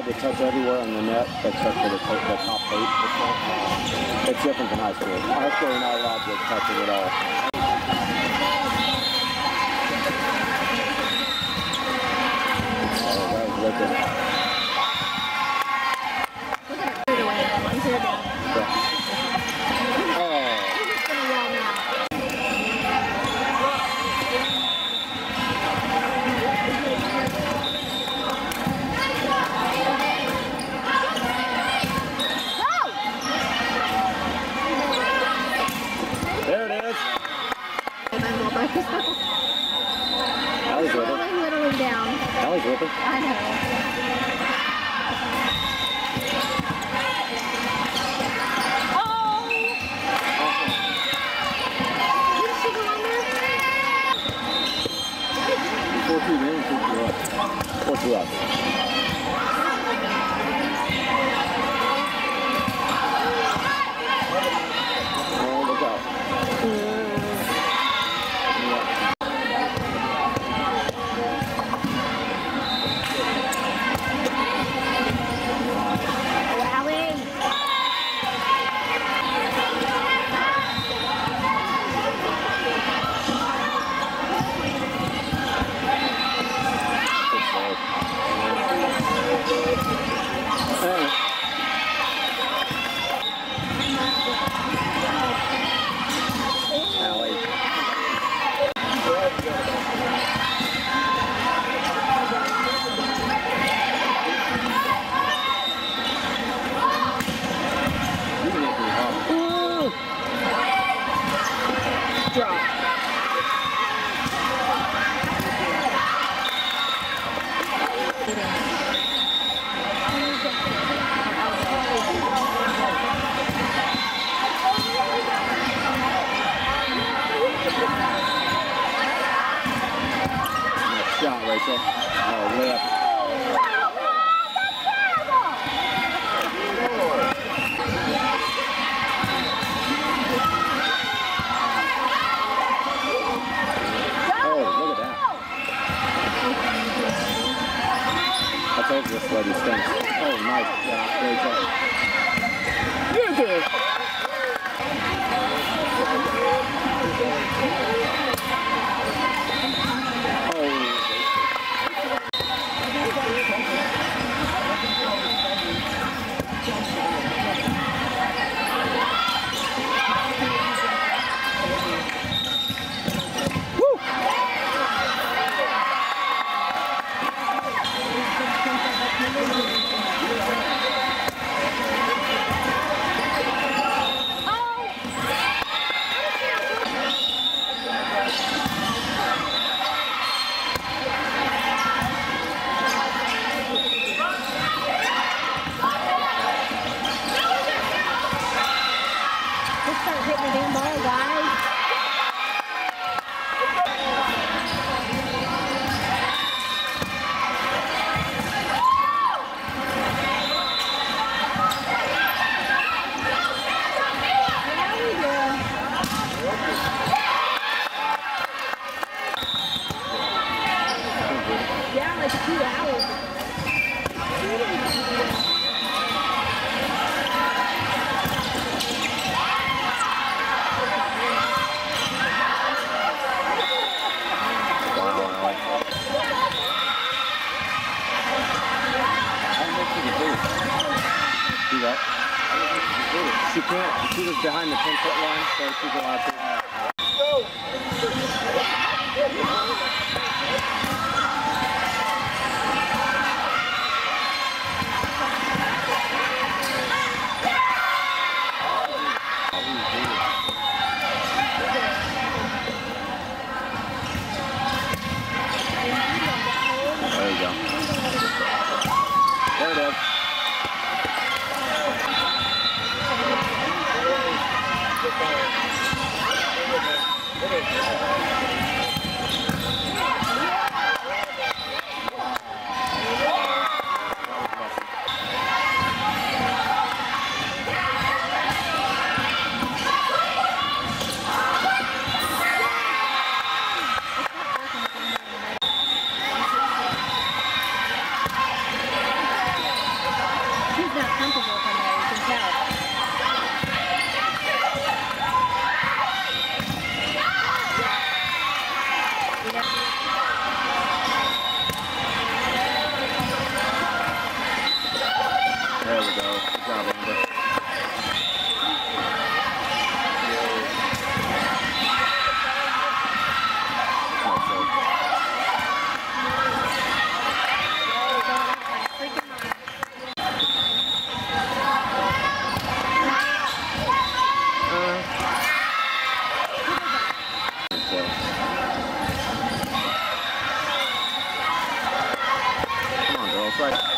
allowed to touch everywhere on the net except for the, the top eight. It's different than high school. High school, you're not allowed to touch it at all. Oh, that was. like two hours. See? She can't. She was behind the 10 foot line, so she's allowed to. Go! right.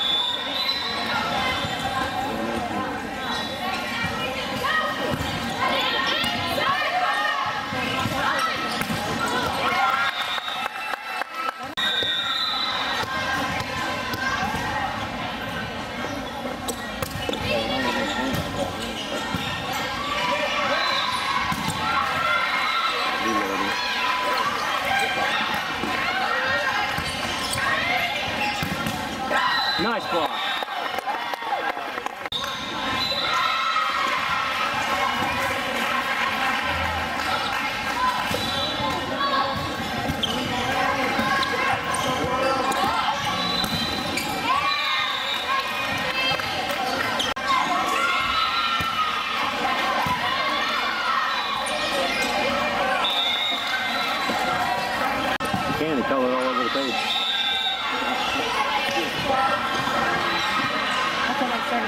こ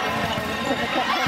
こか。